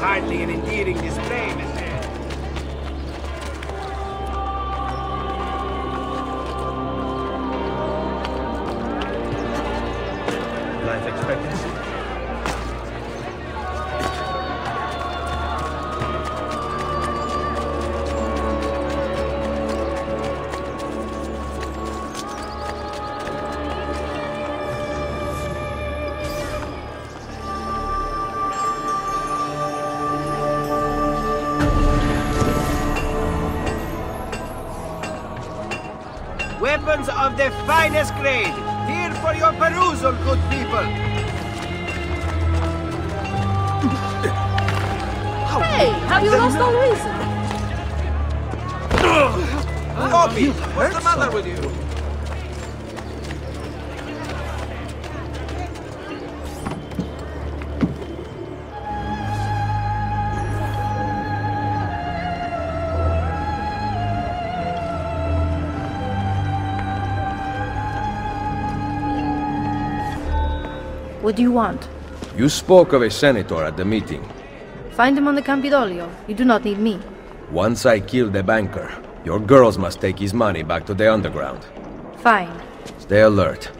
hardly an endearing display, the finest grade. Here for your perusal, good people. Hey, have you lost all reason? Bobby, what's the matter with you? What do you want? You spoke of a senator at the meeting. Find him on the Campidoglio. You do not need me. Once I kill the banker, your girls must take his money back to the underground. Fine. Stay alert.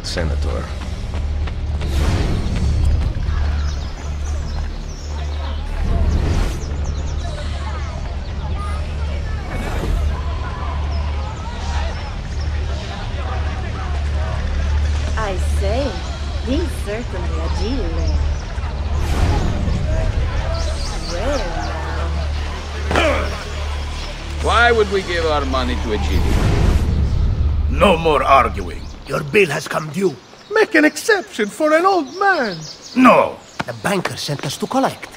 That senator? I say, he's certainly a Gile. Well. Why would we give our money to a genie? No more arguing. Your bill has come due. Make an exception for an old man. No, the banker sent us to collect.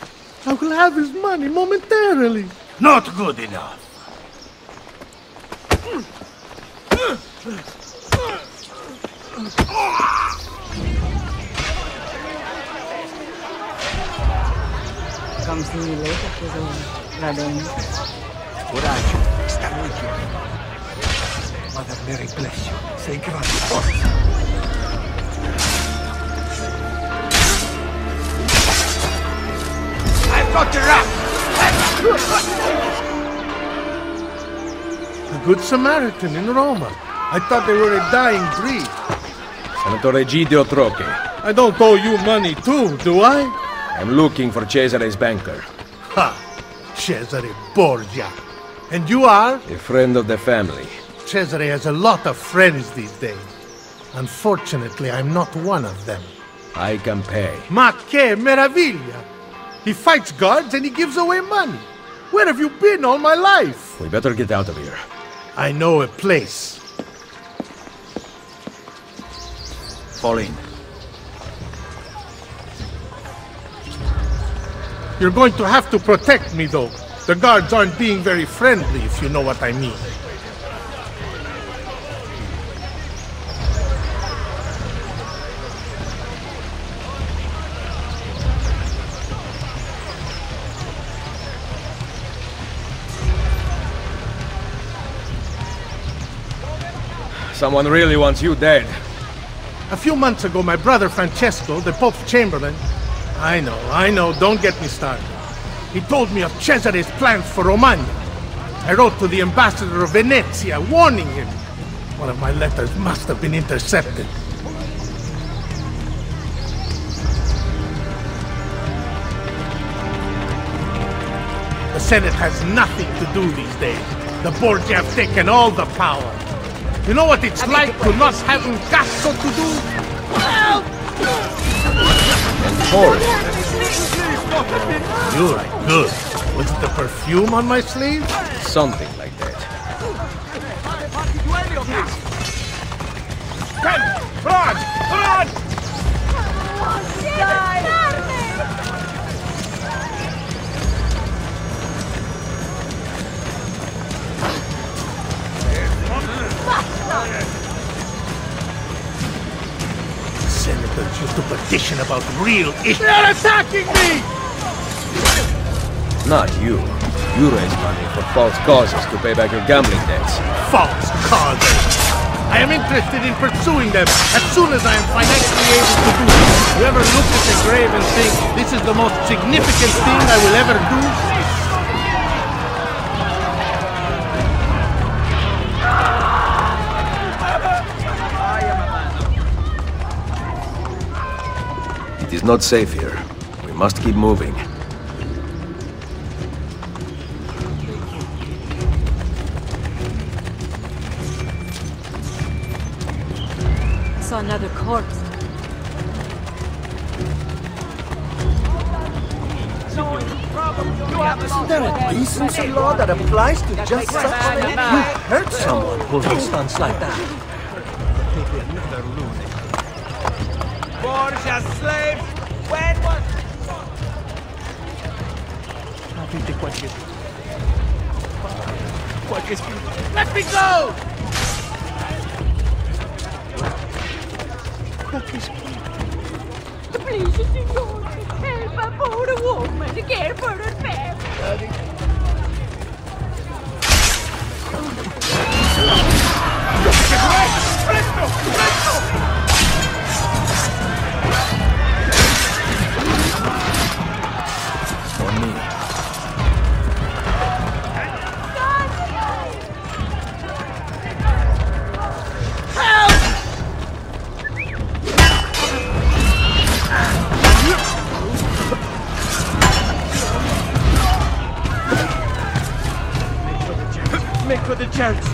I will have his money momentarily. Not good enough. Come see me later, tesoro. Va bene? Coraggio, sta with you. Mother Mary bless you. Say grazie. I've got the rat! A good Samaritan in Roma. I thought they were a dying breed. Senator Egidio Troche. I don't owe you money too, do I? I'm looking for Cesare's banker. Ha! Cesare Borgia. And you are? A friend of the family. Cesare has a lot of friends these days. Unfortunately, I'm not one of them. I can pay. Ma che meraviglia! He fights guards and he gives away money. Where have you been all my life? We better get out of here. I know a place. Fall in. You're going to have to protect me, though. The guards aren't being very friendly, if you know what I mean. Someone really wants you dead. A few months ago, my brother Francesco, the Pope's Chamberlain... I know, I know, don't get me started. He told me of Cesare's plans for Romagna. I wrote to the ambassador of Venezia, warning him. One of my letters must have been intercepted. The Senate has nothing to do these days. The Borgia have taken all the power. You know what it's like to not have un cazzo to do? You're good. Was it the perfume on my sleeve? Something like that. Run! Run! Senators used to petition about real issues. They're attacking me! Not you. You raise money for false causes to pay back your gambling debts. False causes. I am interested in pursuing them as soon as I am financially able to do it. You ever look at the grave and think, this is the most significant thing I will ever do? Is not safe here. We must keep moving. I Saw another corpse. Isn't there a decency law that applies to just such things? You hurt someone pulling stunts like that. Borgia slave! Aprite qualche... qualche spirito. Let me go! Qualche spirito. Please, signore, help a poor woman care for her family. On for the chance.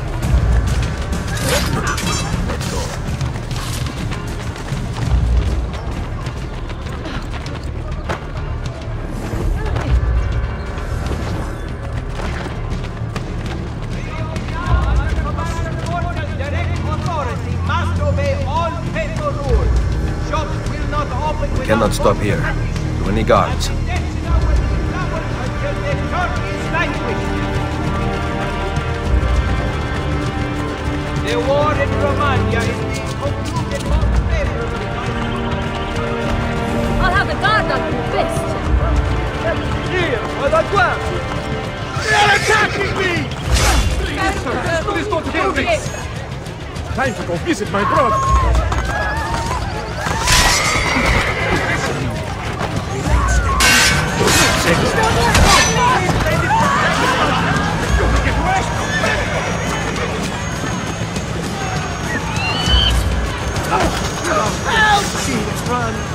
We cannot stop here. Many guards. In Romagna is being concluded most favorably by I'll have the guard up your fist. They're attacking me! Please don't kill me! Time to go visit my brother. run.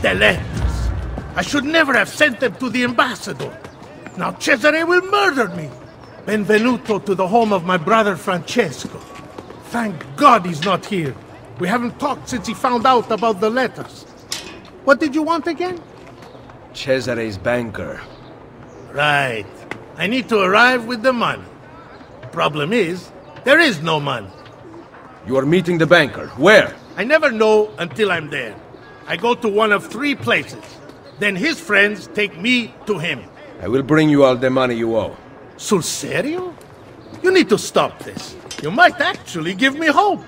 Maledette letters! I should never have sent them to the ambassador. Now Cesare will murder me. Benvenuto to the home of my brother Francesco. Thank God he's not here. We haven't talked since he found out about the letters. What did you want again? Cesare's banker. Right. I need to arrive with the money. Problem is, there is no money. You are meeting the banker. Where? I never know until I'm there. I go to one of three places. Then his friends take me to him. I will bring you all the money you owe. Sul serio? You need to stop this. You might actually give me hope.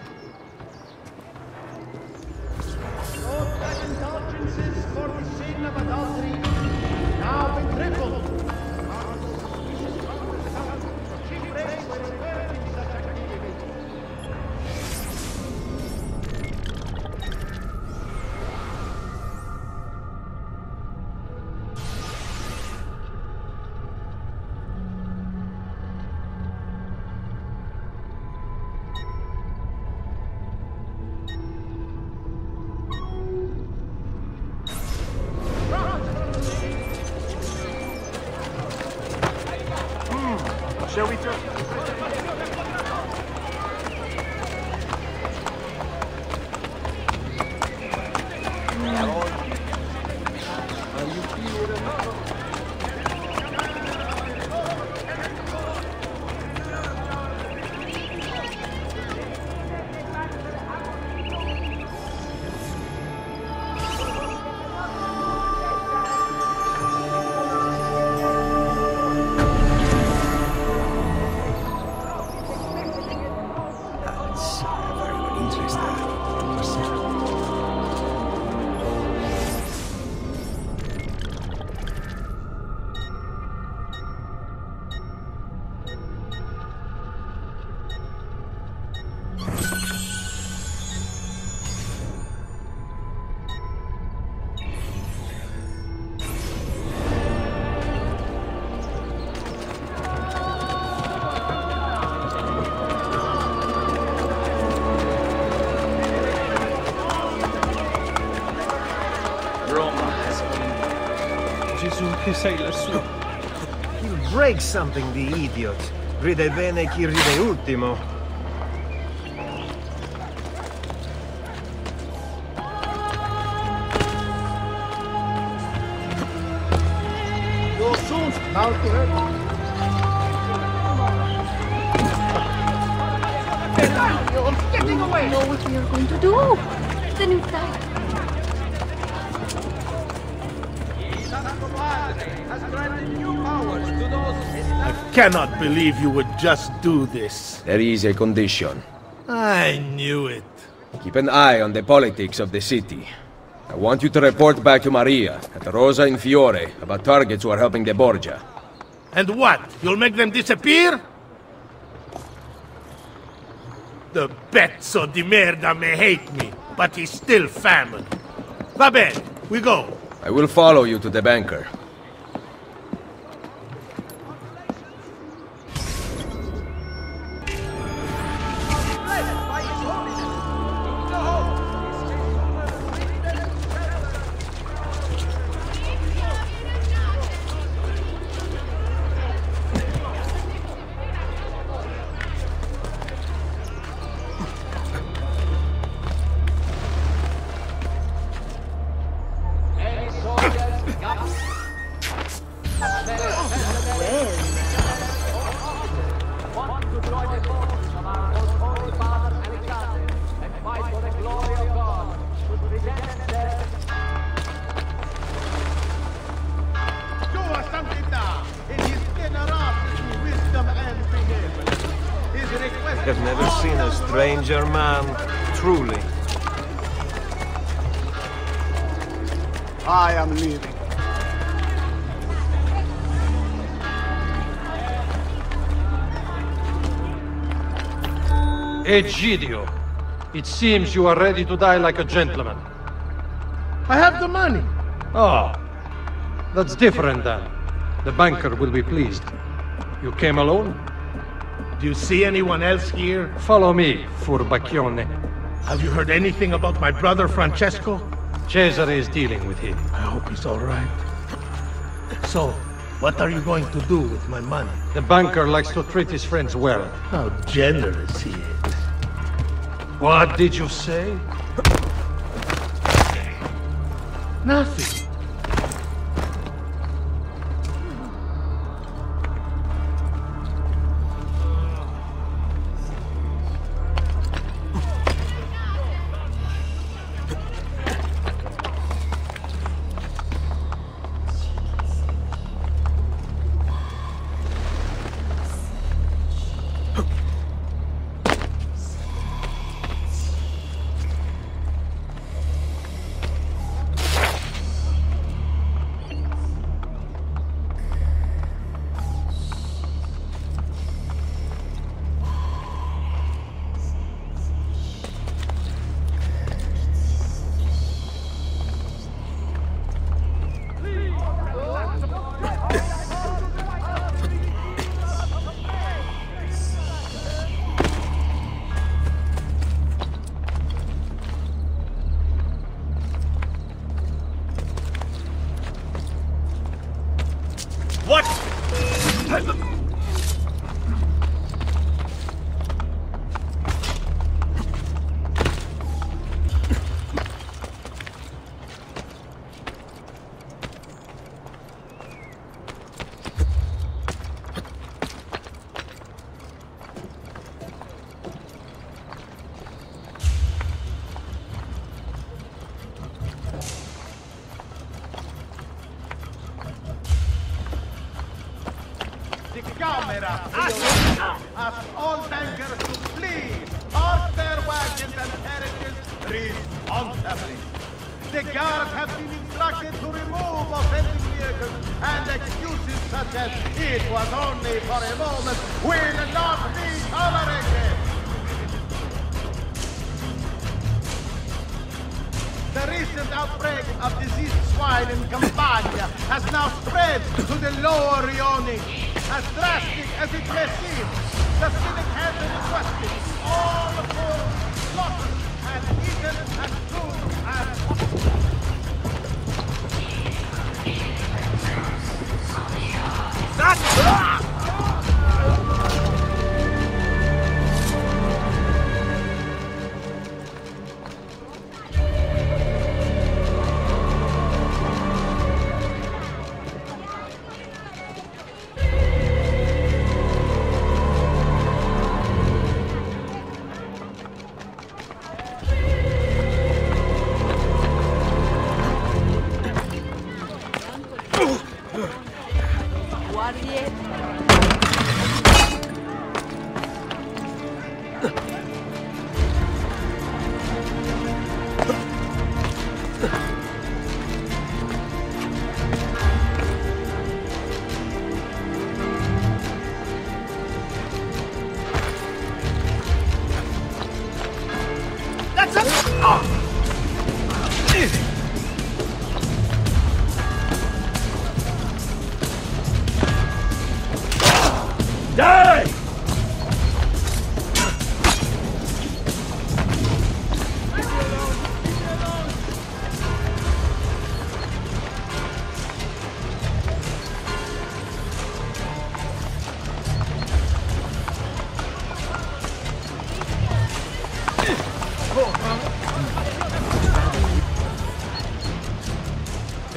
He'll something, the idiot. Ride bene chi ride ultimo. Cannot believe you would just do this. There is a condition. I knew it. Keep an eye on the politics of the city. I want you to report back to Maria at Rosa in Fiore about targets who are helping the Borgia. And what? You'll make them disappear? The pezzo di merda may hate me, but he's still family. Va bene, we go. I will follow you to the banker. I am leaving. Egidio, it seems you are ready to die like a gentleman. I have the money. Oh, that's different then. The banker will be pleased. You came alone? Do you see anyone else here? Follow me, furbacchione. Have you heard anything about my brother Francesco? Cesare is dealing with him. I hope he's all right. So, what are you going to do with my money? The banker likes to treat his friends well. How generous he is. What did you say? Nothing. Camera recent outbreak of diseased swine in Campania has now spread to the lower Rioni. As drastic as it may seem, the Senate has requested all for slaughtered and eaten as soon as That's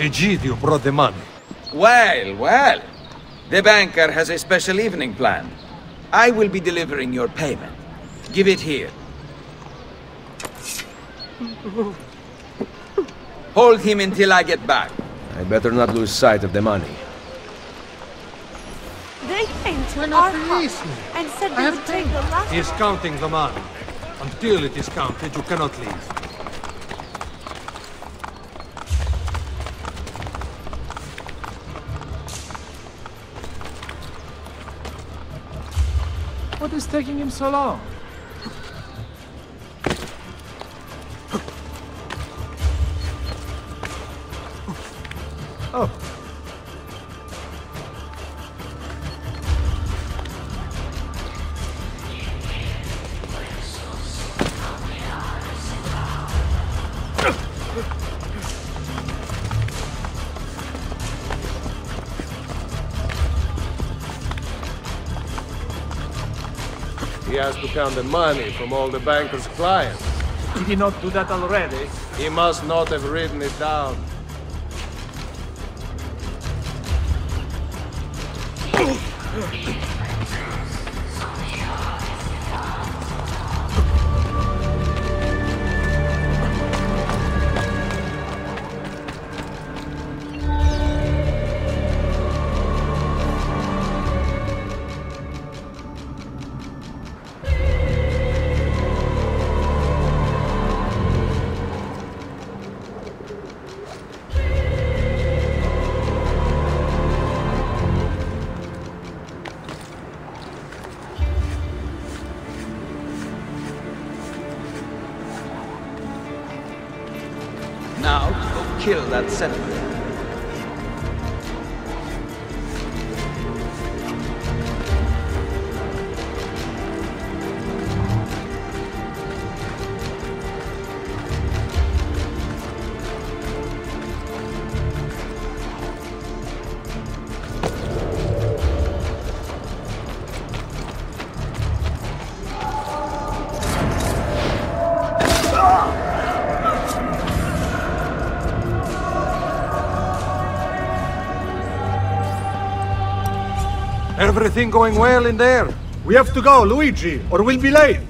Egidio brought the money. Well, well. The banker has a special evening planned. I will be delivering your payment. Give it here. Hold him until I get back. I better not lose sight of the money. They came to Why our house and said I they have would take the last He is counting the money. Until it is counted, you cannot leave. Is taking him so long? He has to count the money from all the banker's clients. Did he not do that already? He must not have written it down. Everything going well in there? We have to go, Luigi, or we'll be late.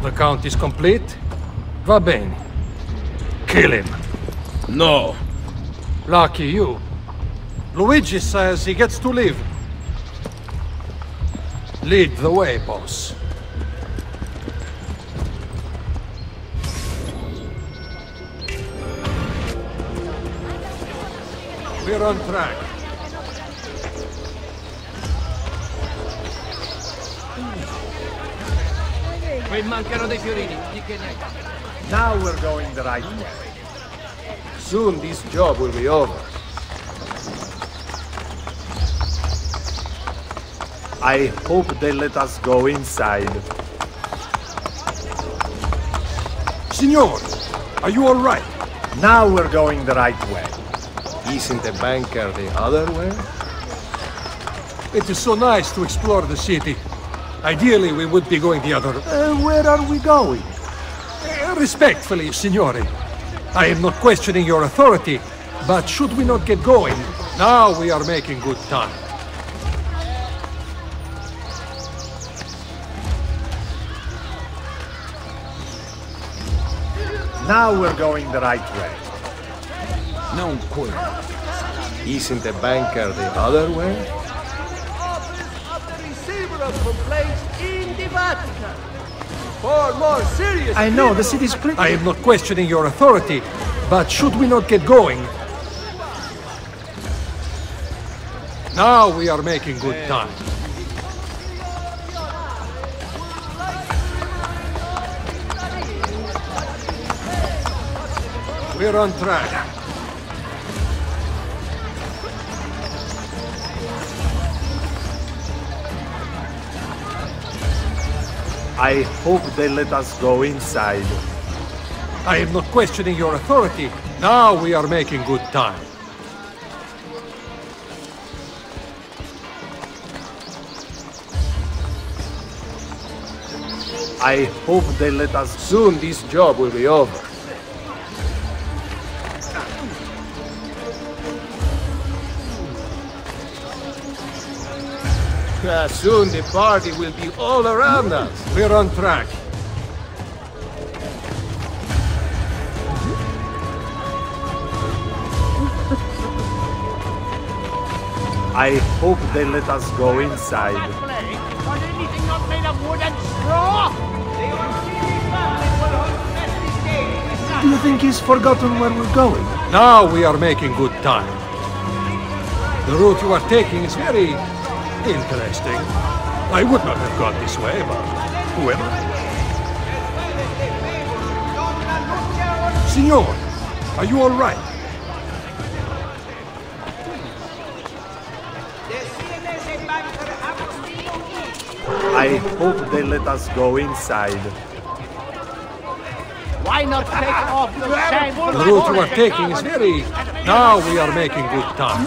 The count is complete? Va bene. Kill him. No. Lucky you. Luigi says he gets to live. Lead the way, boss. We're on track. Qui mancano dei fiorini. Di che ne Now we're going the right way. Soon this job will be over. I hope they let us go inside. Signor, are you all right? Now we're going the right way. Isn't the banker the other way? It is so nice to explore the city. Ideally, we would be going the other... Uh, where are we going? Uh, Respectfully, signore. I am not questioning your authority, but should we not get going? Now we are making good time. Now we're going the right way. Non quello. Isn't the banker the other way? I know, the city's clear. I am not questioning your authority, but should we not get going? Now we are making good time. We're on track. I hope they let us go inside. I am not questioning your authority. Now we are making good time. I hope they let us Soon this job will be over. Ah, soon the party will be all around us. We're on track. I hope they let us go inside. On anything not made of wood and straw? The Orsini family will hold festive. Do you think he's forgotten where we're going? Now we are making good time. The route you are taking is very interesting. I would not have gone this way, but whoever. Signor, are you all right? I hope they let us go inside. Why Why not take off the shameful The route you are taking is very... Now we are making good time.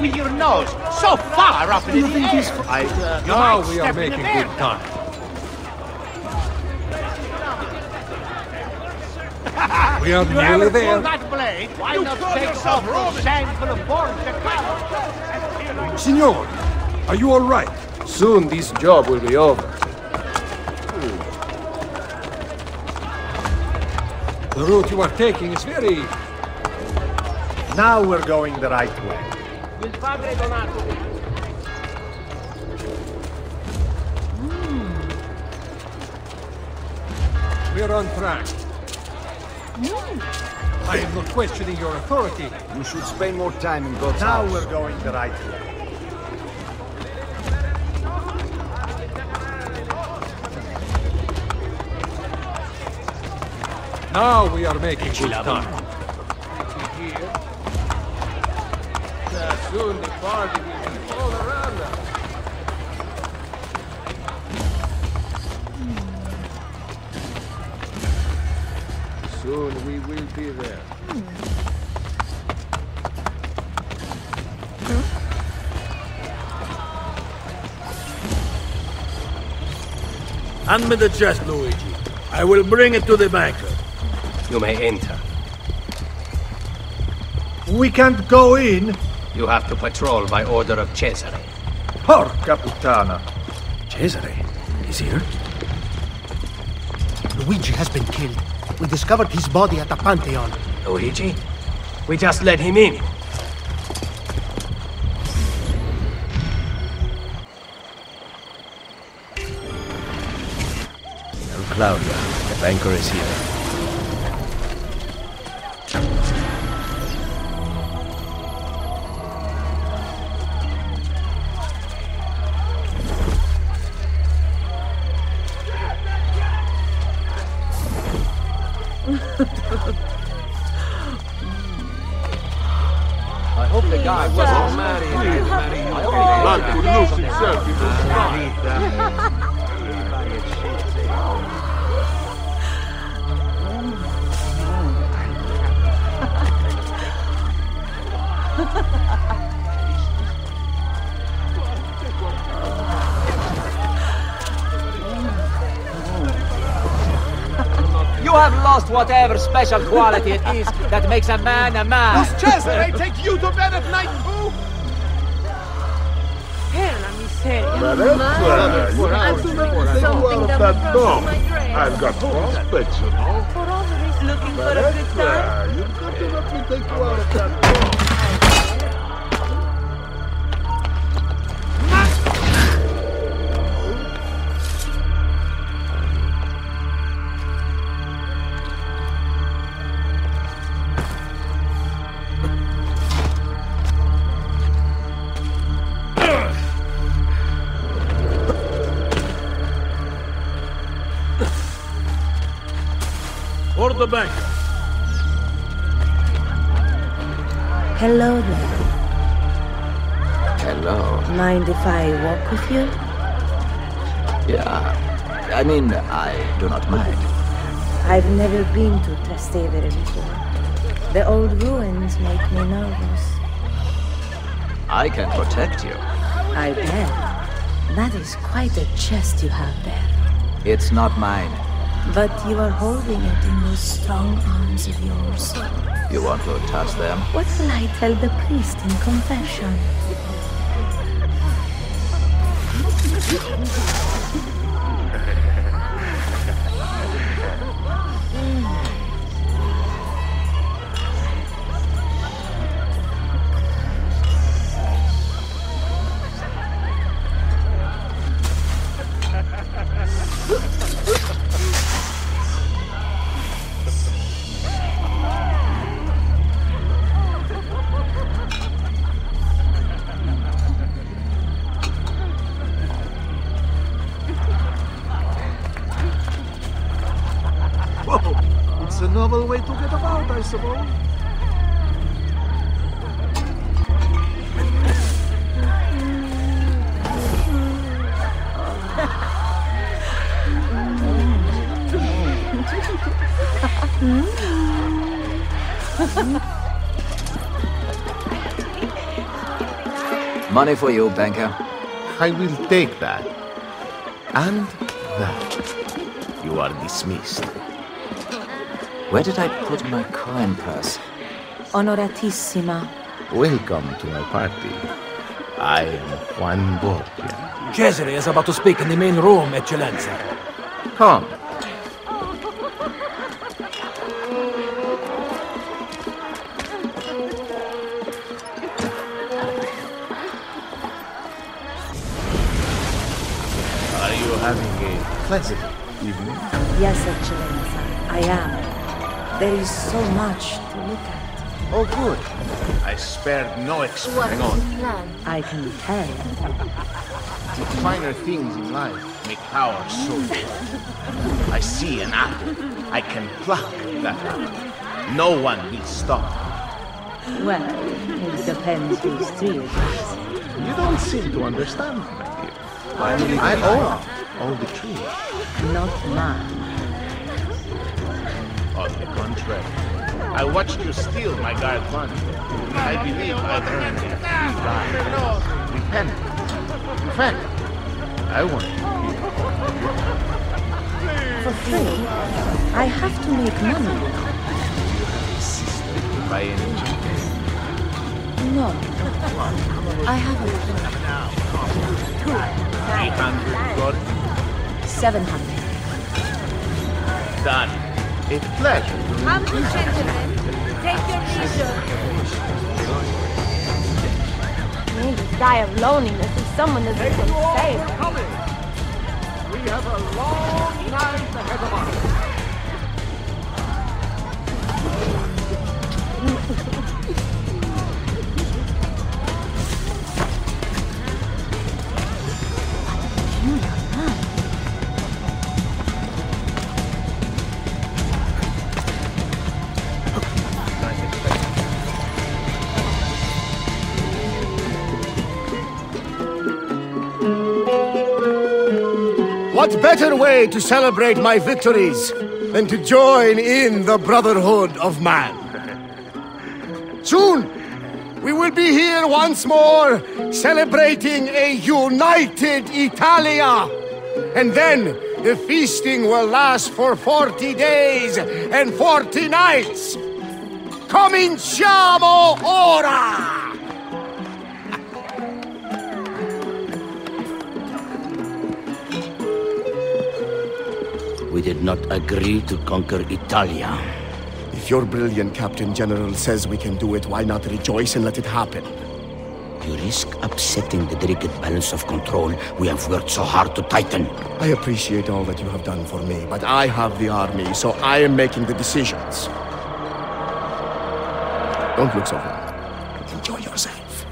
With your nose so far up in the air. I, You now we are step in the making good time. We are You nearly ever pull there. that blade? Why not take off the shameful of born to Signor, are you all right? Soon this job will be over. The route you are taking is very... Now we're going the right way. Il padre Donato. Mm. We are on track. Mm. I am not questioning your authority. You should spend more time in God's house. Now we're going the right way. Now we are making good time. Soon the party will be all around us. Soon we will be there. Hand me the chest, Luigi. I will bring it to the banker. You may enter. We can't go in. You have to patrol by order of Cesare. Porca puttana. Cesare is here. Luigi has been killed. We discovered his body at the Pantheon. Luigi? We just let him in. And Claudia, the banker is here. Special quality it is that makes a man a man. Does Cesare take you to bed at night too? Per la miseria. Baretta, you have to take you of that dome. I've got prospects, you know. For all the rest looking for a good uh, time. You've got to let me take you out of that the banker. Hello there. Hello. Mind if I walk with you? Yeah. I mean, I do not mind. I've never been to Trastevere before. The old ruins make me nervous. I can protect you. I bet. That is quite a chest you have there. It's not mine. But you are holding it in those strong arms of yours. You want to touch them? What will I tell the priest in confession? Money for you, banker. I will take that. And that. You are dismissed. Where did I put my coin purse? Honoratissima. Welcome to my party. I am Juan Borgia. Cesare is about to speak in the main room, Eccellenza. Come. Having a pleasant evening? Yes, Eccellenza, I am. There is so much to look at. Oh, good. I spared no expense. Hang on. I can tell. The finer things in life make power so great. I see an apple. I can pluck that apple. No one will stop. Well, it depends whose tree it is. You don't seem to understand, my dear. I own all the trees. Not mine. On the contrary, I watched you steal my guard money. I believe I've earned ride. Repent. Fact, I want you. For free, I have to make money. Sister, by any chance. No. I have a plan. 300 gold. 700. Done. A pleasure. Come to gentlemen. Take your leisure. Niggas die of loneliness if someone doesn't come save. Coming. We have a long night ahead What better way to celebrate my victories than to join in the Brotherhood of Man? Soon, we will be here once more, celebrating a united Italia. And then, the feasting will last for 40 days and 40 nights. Cominciamo ora! Did not agree to conquer Italia. If your brilliant Captain General says we can do it, why not rejoice and let it happen? You risk upsetting the delicate balance of control we have worked so hard to tighten. I appreciate all that you have done for me, but I have the army, so I am making the decisions. Don't look so hard. Enjoy yourself.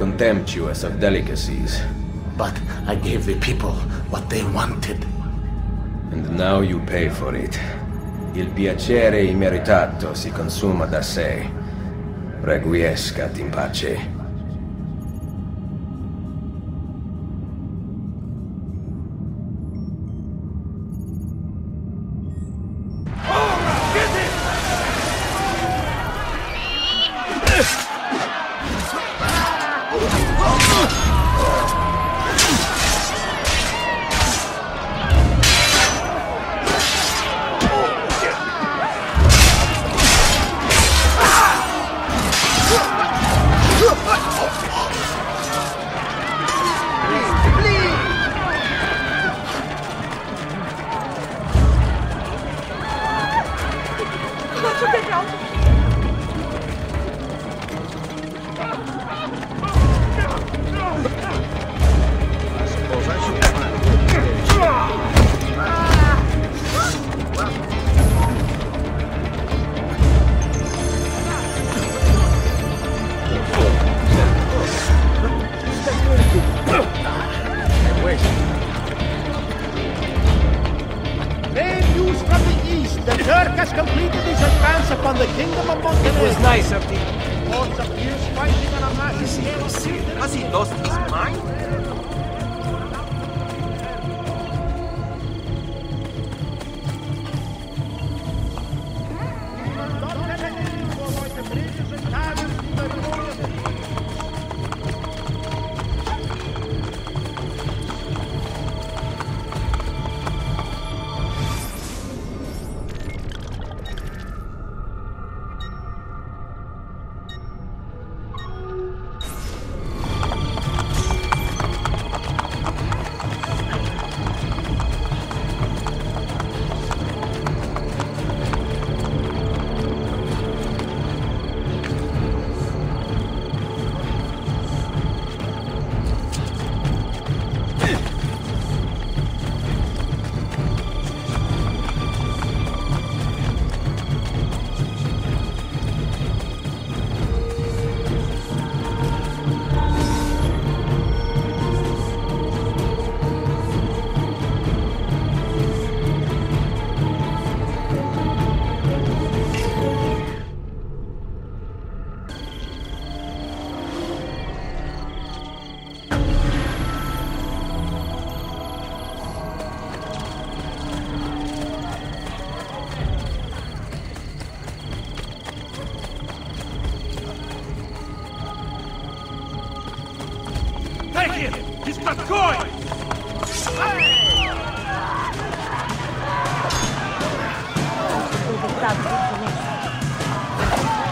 Contemptuous of delicacies. But I gave the people what they wanted. And now you pay for it. Il piacere immeritato si consuma da sé. Requiescat in pace.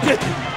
Get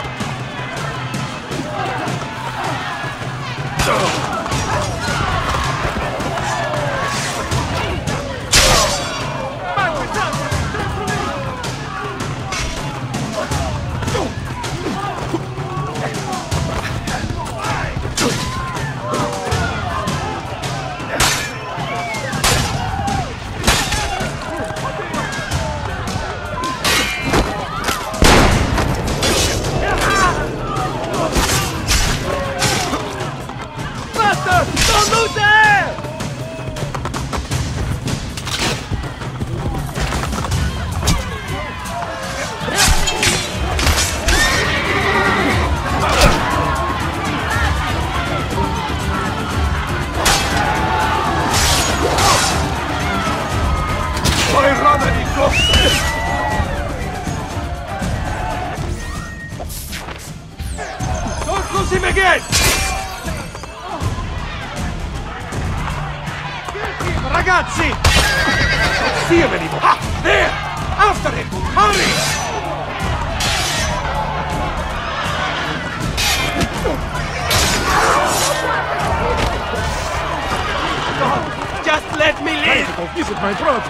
go visit my brother!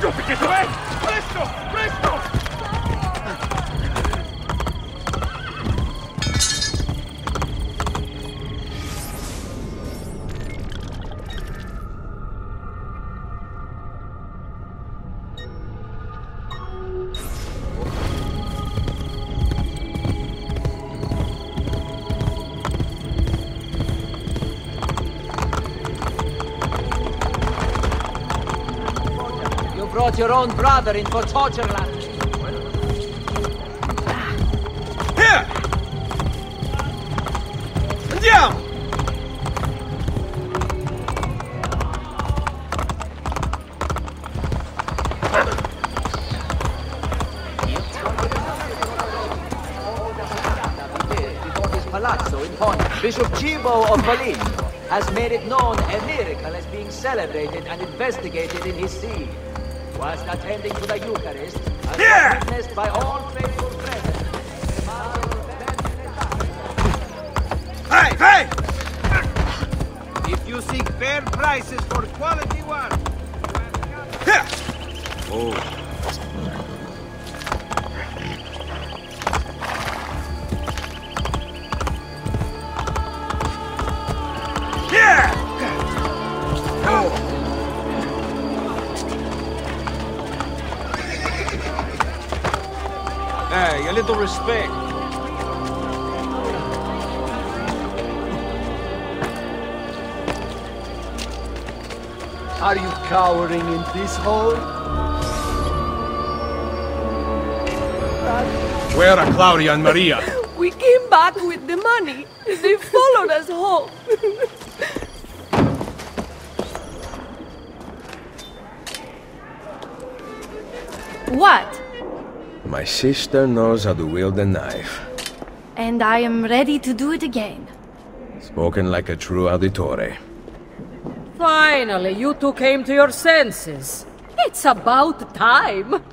Go get away! Presto! Presto! Brought your own brother in for torture land. Here! Andiamo! Before his palazzo in Pont, Bishop Cibo of Foligno has made it known a miracle is being celebrated and investigated in his see. Whilst attending to the Eucharist, as Here! witnessed by all faithful present. Hey, hey! If you seek fair prices for quality work, Here! Oh. Respect. Are you cowering in this hole? Where are Claudia and Maria? We came back with the money. They followed us home. My sister knows how to wield a knife. And I am ready to do it again. Spoken like a true auditore. Finally, you two came to your senses. It's about time.